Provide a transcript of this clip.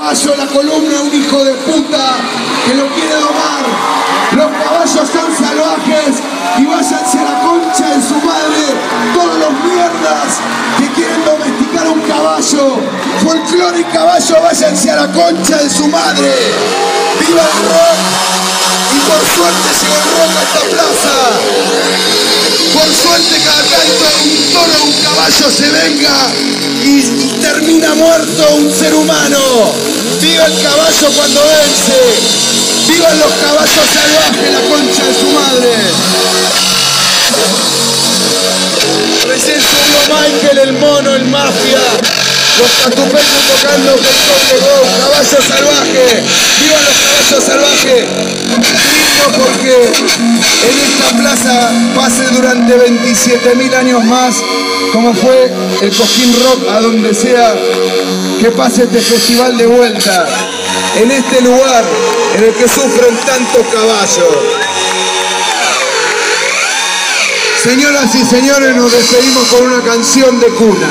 Caballo la columna, un hijo de puta que lo quiere domar. Los caballos son salvajes y váyanse a la concha de su madre todos los mierdas que quieren domesticar un caballo. Folclore y caballo, váyanse a la concha de su madre. ¡Viva el rock! Y por suerte llegó el rock a esta plaza. Por suerte cada tanto un toro un caballo se venga y termina muerto un ser humano. Caballo cuando vence. Vivan los caballos salvajes, la concha de su madre. Recién subió Michael, el mono, el mafia. Los catupecos tocando con de Go, caballo salvaje. Vivan los caballos salvajes. Lindo porque en esta plaza pase durante 27.000 años más, como fue el Cojín Rock, a donde sea que pase este festival de vuelta. En este lugar en el que sufren tantos caballos. Señoras y señores, nos despedimos con una canción de cuna.